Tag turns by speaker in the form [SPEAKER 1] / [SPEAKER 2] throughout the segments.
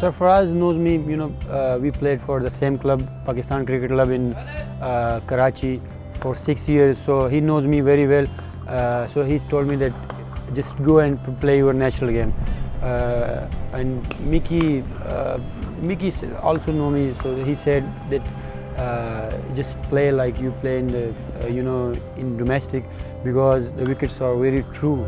[SPEAKER 1] Sarfaraz knows me, you know, uh, we played for the same club, Pakistan Cricket Club in uh, Karachi for six years, so he knows me very well. Uh, so he's told me that just go and play your national game. Uh, and Mickey, uh, Mickey also know me, so he said that uh, just play like you play in the, you know, in domestic because the wickets are very true.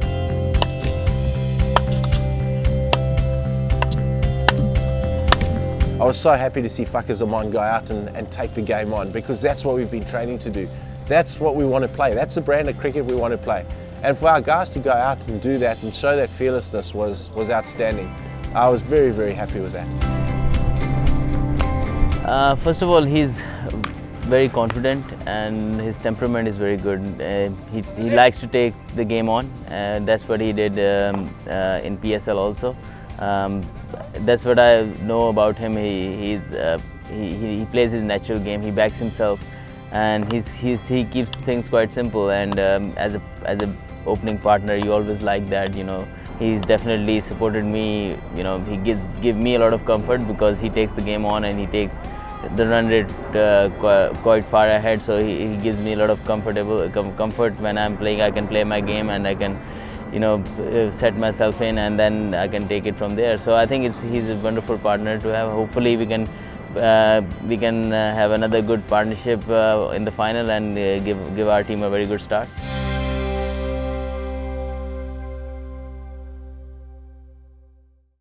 [SPEAKER 2] I was so happy to see Fakhar Zaman go out and, and take the game on because that's what we've been training to do. That's what we want to play. That's the brand of cricket we want to play. And for our guys to go out and do that and show that fearlessness was, was outstanding. I was very, very happy with that.
[SPEAKER 3] Uh, first of all, he's very confident and his temperament is very good. Uh, he, he likes to take the game on. Uh, that's what he did um, uh, in PSL also. Um, that's what I know about him. He, he's, uh, he, he plays his natural game. He backs himself, and he's, he's, he keeps things quite simple. And um, as a as a opening partner, you always like that. You know, he's definitely supported me. You know, he gives give me a lot of comfort because he takes the game on and he takes the run rate uh, quite far ahead. So he, he gives me a lot of comfortable com- comfort when I'm playing. I can play my game and I can, you know, uh, set myself in and then I can take it from there. So I think it's he's a wonderful partner to have. Hopefully we can. Uh, we can uh, have another good partnership uh, in the final and uh, give give our team a very good start.